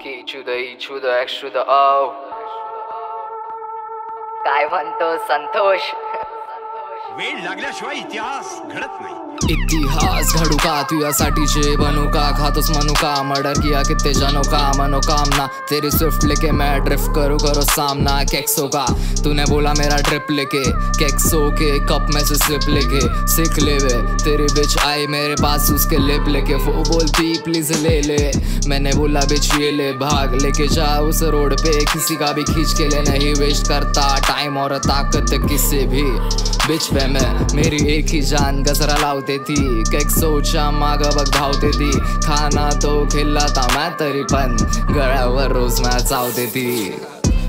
Key to the E to the X to the O काय म्हणतो संतोष वेळ लागल्याशिवाय इतिहास इतिहास घडू का? तुझ्यासाठी जे बनू का? खातोस मनू का? मर्डर किया कितने जनों का? मनोकामना तेरी स्विफ्ट लेके मैं ड्रिफ्ट करूँ, करो सामना कैक्सो का। तूने बोला मेरा ट्रिप लेके कैक्सो के कप में से स्लिप लेके, सीख ले वे। तेरी बिच आई मेरे पास, उसके लिप लेके। वो बोलती प्लीज़ ले ले। मैंने बोला बिच ये ले, भाग लेके जा। उस रोड पे किसी का भी खींच के ले नहीं वेस्ट करता। टाइम और ताकत किसी भी। बिच पे मैं मेरी एक ही जान गजरा लावते थी केक सोचा, माग बघ धावते ती खाना तो खिल्लाता मैं तरी पण, गळ्यावर रोज मैं चावते थी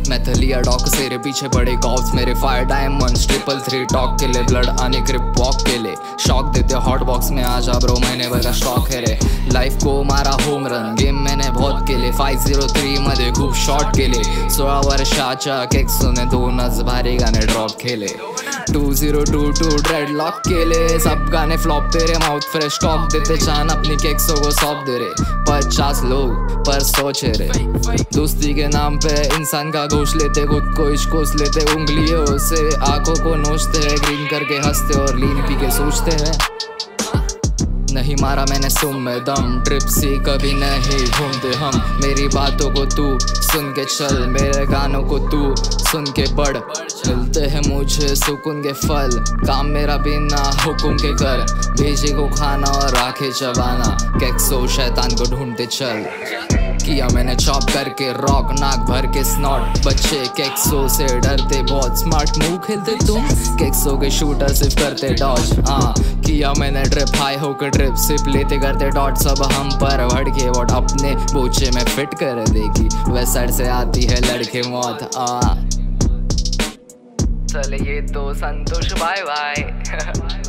मैं थलिया डॉक तेरे पीछे पड़े कॉप्स। मेरे fire diamond triple three talk के लिए ब्लड आने ग्रिप वॉक के लिए। शॉक देते हॉट बॉक्स में आ जा ब्रो, मैंने बघा स्टॉक है रे। लाईफ को मारा होम रन गेम मैंने बहुत केले फाय झिरो थ्री मध्ये खूप शॉट केले। सोळा वर्षाच्या केक्सने दोनच भारी गाणे ड्रॉप केले। Two zero two two dreadlock केले। सब गाने फ्लॉप दे तेरे माउथ फ्रेश टॉक देते चान अपनी केक्सों को सौंप दे रे। पचास लोग पर सोचे रे दोस्ती के नाम पे इंसान का घोष लेते, खुद को इश्कोस लेते, उंगलियों से आँखों को नोचते हैं। ग्रीन करके हँसते और लीन पी के सोचते हैं। नहीं मारा मैंने सुम में दम। ट्रिप सी कभी नहीं घूमते हम। मेरी बातों को तू सुन के चल, मेरे गानों को तू सुन के पढ़। मिलते हैं मुझे सुकून के फल। काम मेरा बिना हुकुम के कर। भेजे को खाना और आखे चबाना। कैक्सो शैतान को ढूंढते चल। किया मैंने चॉप करके रॉक नाक भर के स्नॉट बच्चे केक्सो से डरते बहुत। स्मार्ट मूव खेलते तुम केक्सो के शूटर सिर्फ़ करते डॉज हाँ किया मैंने ड्रिप हाई होकर ड्रिप सिप लेते करते डॉट सब हम पर भड़ के वोट अपने बोचे में फिट कर देगी। वेस्ट साइड से आती है लड़के मौत हाँ। चल ये तो संतोष बाय बाय